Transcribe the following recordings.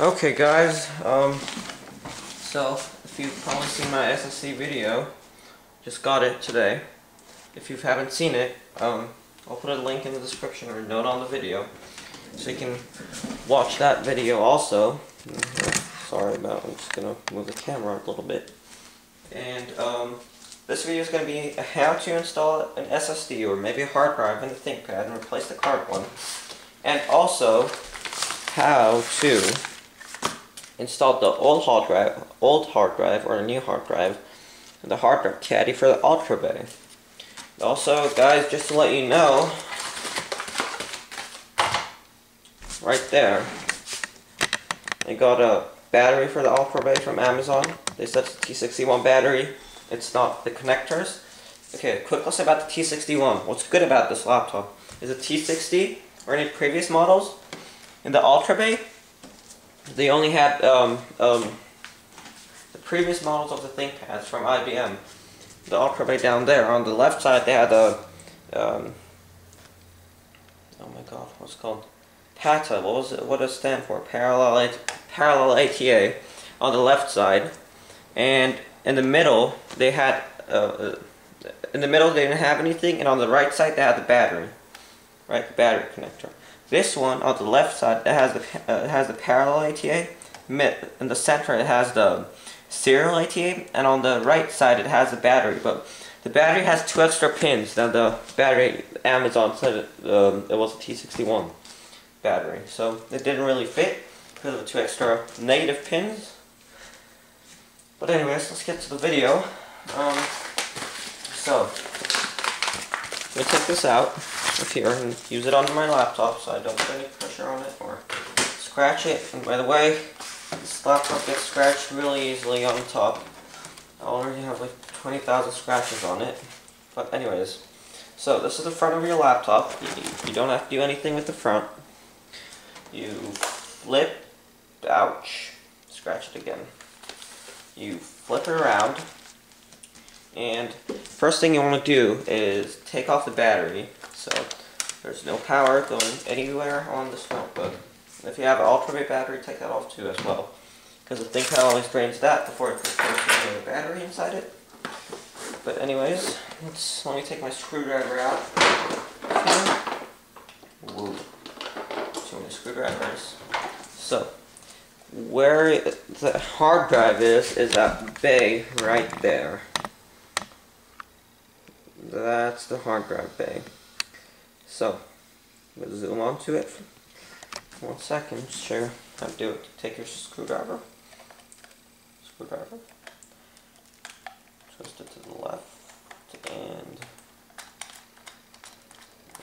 Okay guys, um, so if you've probably seen my SSD video, just got it today. If you haven't seen it, um, I'll put a link in the description or a note on the video, so you can watch that video also. Sorry about, I'm just gonna move the camera a little bit. And um, this video is gonna be how to install an SSD or maybe a hard drive in the ThinkPad and replace the card one, and also how to install the old hard drive, old hard drive or a new hard drive, the hard drive caddy for the Ultra Bay. Also, guys, just to let you know, right there, I got a battery for the Ultra Bay from Amazon. They said it's a T61 battery. It's not the connectors. Okay, quick let's about the T61. What's good about this laptop is a T60 or any previous models in the Ultra Bay. They only had um, um, the previous models of the ThinkPads from IBM the Ultra down there. On the left side, they had a, um, oh my god, what's called? PATA, what was it, what does it stand for? Parallel, parallel ATA on the left side. And in the middle, they had, uh, uh, in the middle they didn't have anything, and on the right side they had the battery, right, the battery connector. This one on the left side, it has the, uh, has the parallel ATA, in the center it has the serial ATA, and on the right side it has the battery. But the battery has two extra pins than the battery Amazon said it, um, it was a T61 battery. So it didn't really fit because of the two extra negative pins. But anyways, let's get to the video. Um, so, going to take this out of here and use it on my laptop so I don't put any pressure on it or scratch it. And by the way, this laptop gets scratched really easily on the top. I already have like 20,000 scratches on it. But anyways, so this is the front of your laptop. You, you don't have to do anything with the front. You flip, ouch, scratch it again. You flip it around, and first thing you want to do is take off the battery, so there's no power going anywhere on this notebook. If you have an Ultra battery, take that off too as well. Because the ThinkPad always drains that before it puts the battery inside it. But anyways, let's let me take my screwdriver out. Woo. Too many screwdrivers. So, where the hard drive is, is that bay right there. That's the hard drive bay. So, we'll zoom onto it one second, sure. How to do it. Take your screwdriver. Screwdriver. Twist it to the left. And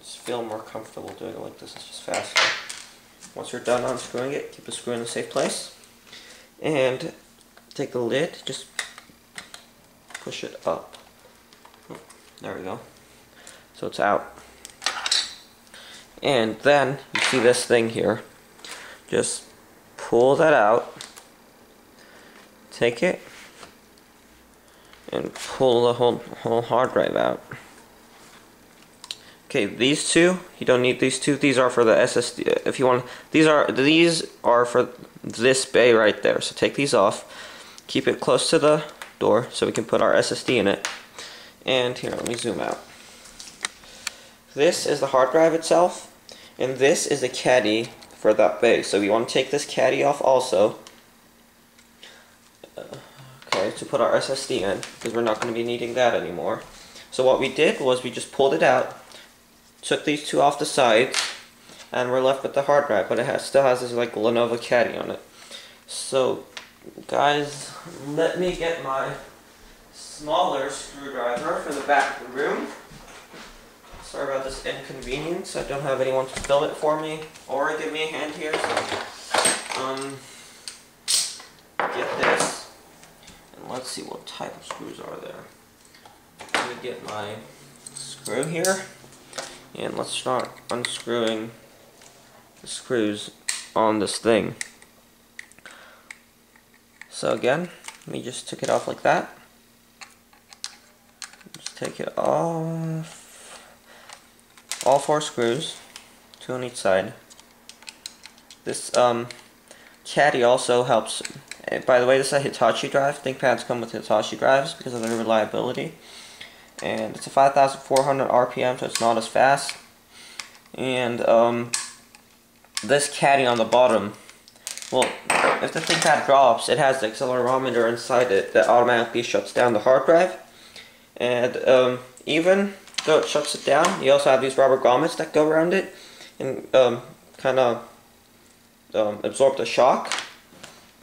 just feel more comfortable doing it like this. It's just faster. Once you're done unscrewing it, keep the screw in a safe place. And take the lid, just push it up. Hmm, there we go. So it's out. And then you see this thing here. Just pull that out. Take it and pull the whole whole hard drive out. Okay, these two, you don't need these two. These are for the SSD. If you want, these are these are for this bay right there. So take these off. Keep it close to the door so we can put our SSD in it. And here, let me zoom out. This is the hard drive itself. And this is the caddy for that base. So we want to take this caddy off also. Uh, okay, to put our SSD in, because we're not going to be needing that anymore. So what we did was we just pulled it out, took these two off the sides, and we're left with the hard drive, but it has, still has this like Lenovo caddy on it. So, guys, let me get my smaller screwdriver for the back of the room. Sorry about this inconvenience. I don't have anyone to film it for me or give me a hand here. So, um, get this. And let's see what type of screws are there. Let me get my screw here. And let's start unscrewing the screws on this thing. So again, me just take it off like that. Just take it off all four screws, two on each side. This um, caddy also helps. By the way, this is a Hitachi drive. ThinkPads come with Hitachi drives because of their reliability. And it's a 5,400 RPM, so it's not as fast. And um, this caddy on the bottom, well, if the ThinkPad drops, it has the accelerometer inside it that automatically shuts down the hard drive. And um, even though it shuts it down, you also have these rubber grommets that go around it and um, kind of um, absorb the shock.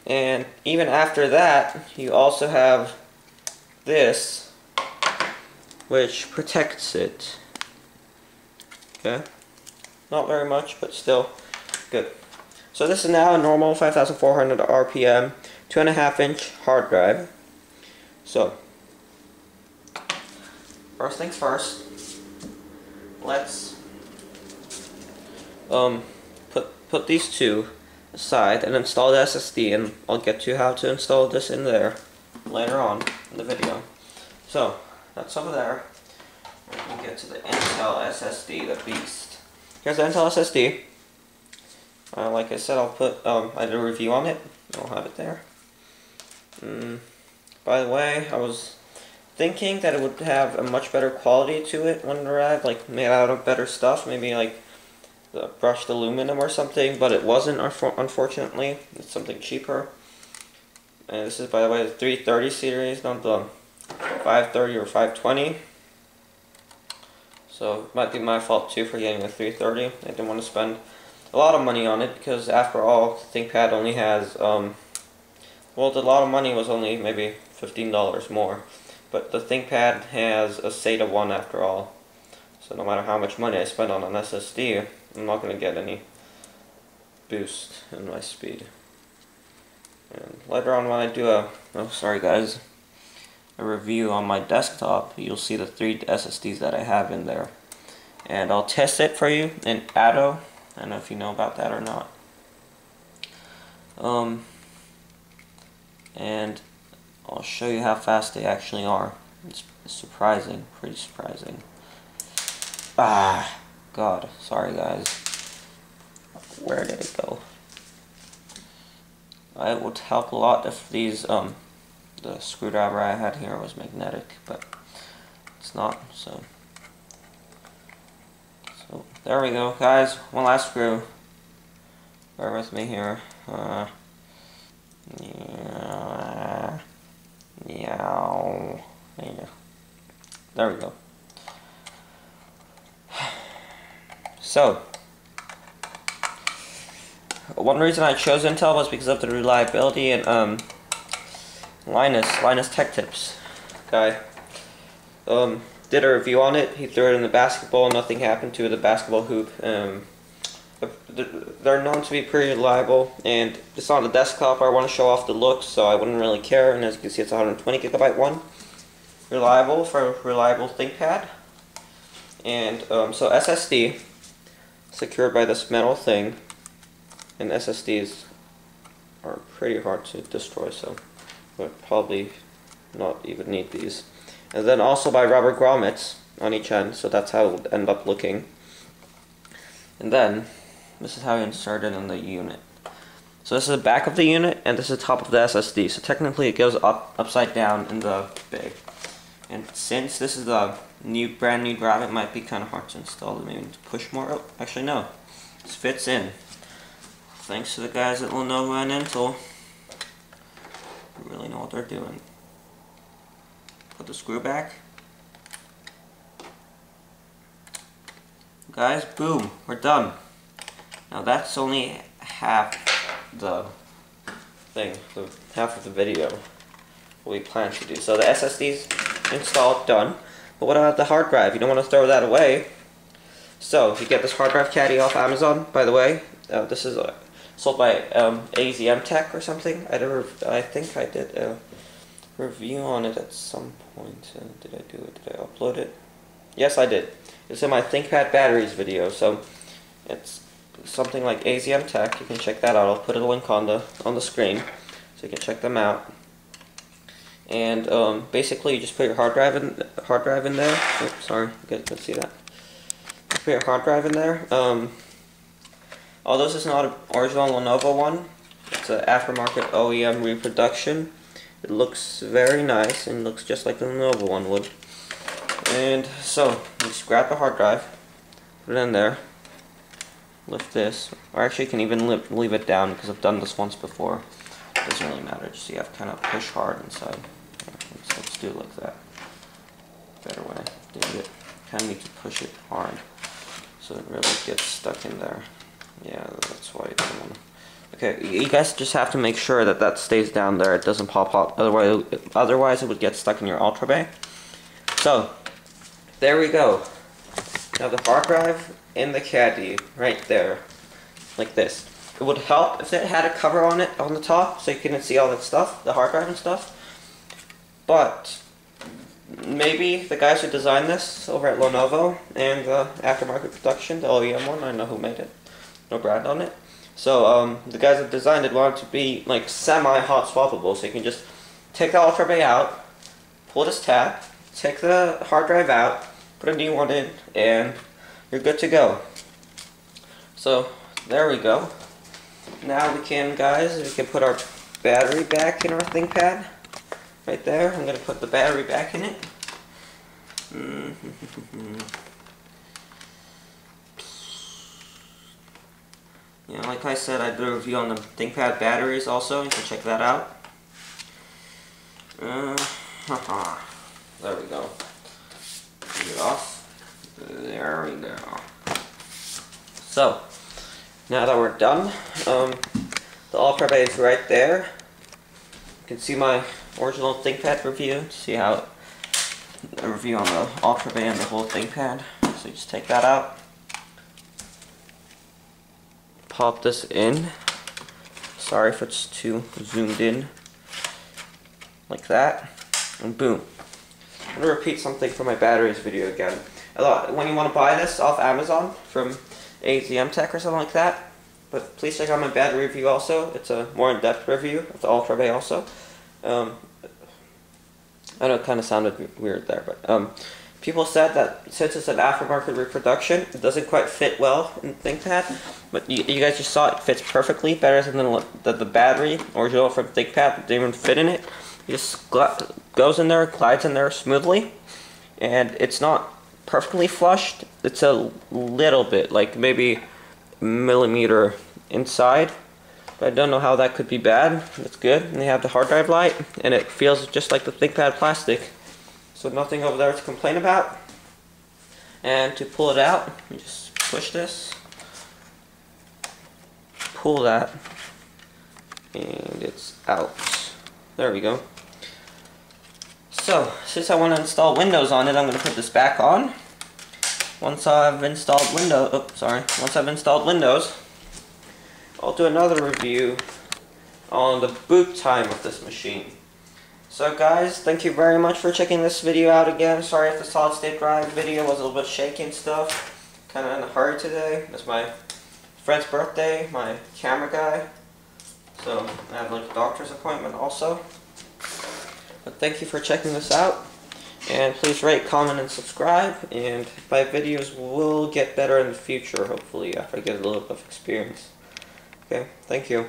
And even after that, you also have this, which protects it. Okay, not very much, but still good. So this is now a normal 5,400 RPM, two and a half inch hard drive. So first things first, let's um, put put these two aside and install the SSD and I'll get to how to install this in there later on in the video. So that's over there. We me get to the Intel SSD, the beast. Here's the Intel SSD. Uh, like I said, I'll put, um, I did a review on it. I'll have it there. Mm, by the way, I was thinking that it would have a much better quality to it when it arrived, like made out of better stuff, maybe like the brushed aluminum or something, but it wasn't, unfortunately. It's something cheaper. And this is, by the way, the 330 series, not the 530 or 520. So it might be my fault too for getting the 330. I didn't want to spend a lot of money on it because after all, ThinkPad only has, um, well, the lot of money was only maybe $15 more. But the ThinkPad has a SATA 1 after all. So no matter how much money I spend on an SSD, I'm not going to get any boost in my speed. And later on when I do a, oh sorry guys, a review on my desktop, you'll see the three SSDs that I have in there. And I'll test it for you in Atto. I don't know if you know about that or not. Um, and I'll show you how fast they actually are. It's surprising, pretty surprising. Ah, God, sorry guys. Where did it go? It would help a lot if these, um, the screwdriver I had here was magnetic, but it's not, so. So, there we go, guys. One last screw. Bear with me here. Uh, yeah, yeah, yeah. There we go. So, one reason I chose Intel was because of the reliability and um, Linus, Linus Tech Tips guy, um, did a review on it. He threw it in the basketball, nothing happened to the basketball hoop. Um, they're known to be pretty reliable, and it's on the desktop. I want to show off the looks, so I wouldn't really care. And as you can see, it's a 120 gigabyte one. Reliable for a reliable ThinkPad. And um, so SSD, secured by this metal thing, and SSDs are pretty hard to destroy, so we'll probably not even need these. And then also by rubber grommets on each end, so that's how it would end up looking. And then, this is how you insert it in the unit. So this is the back of the unit, and this is the top of the SSD. So technically it goes up upside down in the big. And since this is the new, brand new drive, it might be kind of hard to install. Maybe to push more. Oh, actually no, this fits in. Thanks to the guys at Lenovo and Intel, who really know what they're doing. Put the screw back. Guys, boom, we're done. Now that's only half the thing, half of the video we plan to do. So the SSD's installed, done. But what about the hard drive? You don't want to throw that away. So you get this hard drive caddy off Amazon, by the way. Uh, this is uh, sold by um, AZM Tech or something. I, did I think I did a review on it at some point. Uh, did I do it? Did I upload it? Yes, I did. It's in my ThinkPad batteries video. So it's something like AZM Tech. You can check that out. I'll put a link on the on the screen so you can check them out. And um, basically, you just put your hard drive in hard drive in there. Sorry, you guys can see that. Put your hard drive in there. Um, although this is not an original Lenovo one, It's an aftermarket OEM reproduction. It looks very nice and looks just like the Lenovo one would. And so, just grab the hard drive, put it in there, lift this, or actually you can even leave it down because I've done this once before. It doesn't really matter, just you have to kind of push hard inside. Let's, let's do it like that. Better way doing it. Kind of need to push it hard so it really gets stuck in there. Yeah, that's why don't want to. Okay, you guys just have to make sure that that stays down there. It doesn't pop up. Otherwise, otherwise it would get stuck in your Ultra Bay. So, there we go. Now the hard drive in the caddy, right there, like this. It would help if it had a cover on it on the top, so you couldn't see all that stuff, the hard drive and stuff. But maybe the guys who designed this over at Lenovo and the aftermarket production, the OEM one, I know who made it, no brand on it. So um, the guys that designed it wanted to be like semi-hot swappable, so you can just take the Ultra Bay out, pull this tab, take the hard drive out, put a new one in, and you're good to go. So there we go. Now we can, guys, we can put our battery back in our ThinkPad. Right there. I'm going to put the battery back in it. Yeah, like I said, I did a review on the ThinkPad batteries also. You can check that out. Uh, there we go. Get it off. There we go. So, now that we're done, um, the Ultra Bay is right there. You can see my original ThinkPad review see how a review on the Ultra Bay and the whole ThinkPad. So just take that out pop this in. Sorry if it's too zoomed in. Like that. And boom. I'm to repeat something from my batteries video again. When you want to buy this off Amazon from AZM Tech or something like that, but please check out my battery review also. It's a more in-depth review of the Ultra also. Um, I know it kind of sounded weird there, but um, People said that since it's an aftermarket reproduction, it doesn't quite fit well in ThinkPad, but you, you guys just saw it fits perfectly, better than the, the, the battery original from ThinkPad didn't even fit in it. It just goes in there, glides in there smoothly, and it's not perfectly flushed. It's a little bit, like maybe millimeter inside, but I don't know how that could be bad. It's good, and they have the hard drive light, and it feels just like the ThinkPad plastic. So nothing over there to complain about. And to pull it out, you just push this, pull that, and it's out. There we go. So, since I want to install Windows on it, I'm going to put this back on. Once I've installed Windows, oh, sorry, once I've installed Windows, I'll do another review on the boot time of this machine. So guys, thank you very much for checking this video out again. Sorry if the solid state drive video was a little bit shaky and stuff. Kind of in a hurry today. It's my friend's birthday, my camera guy. So I have like a doctor's appointment also. But thank you for checking this out. And please rate, comment, and subscribe. And my videos will get better in the future, hopefully, after I get a little bit of experience. Okay, thank you.